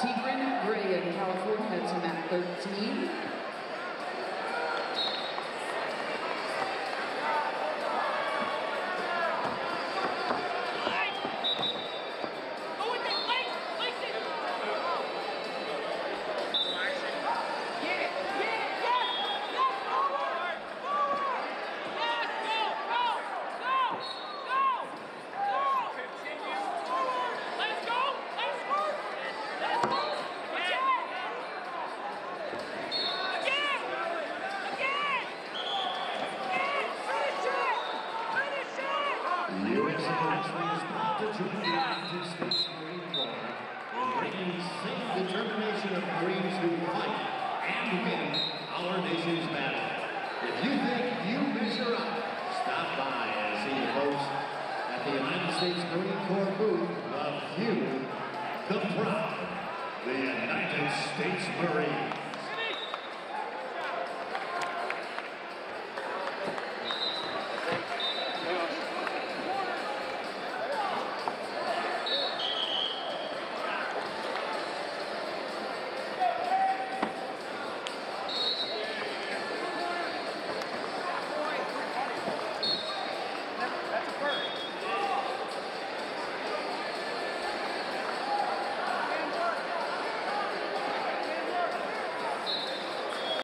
Tigran Gray in California. Determination of and our nation's battle. If you think you measure up, stop by at the United States Marine Corps booth of you, the the United States Marine.